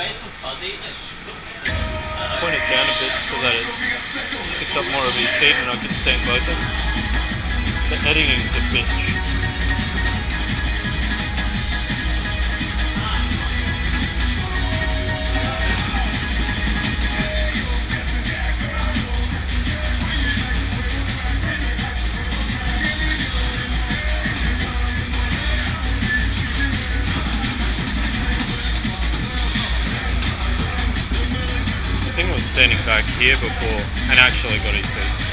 Base and fuzzy. Point it down a bit so that it picks up more of his heat and I can stand closer. The editing's a bitch. Standing back here before and actually got his feet.